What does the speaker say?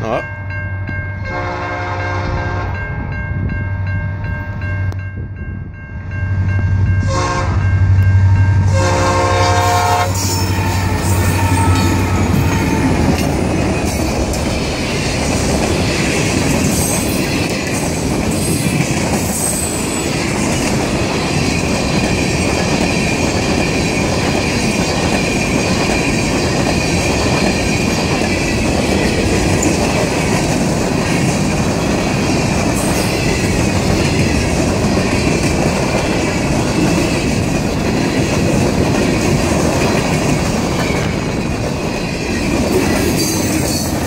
Up. Deus.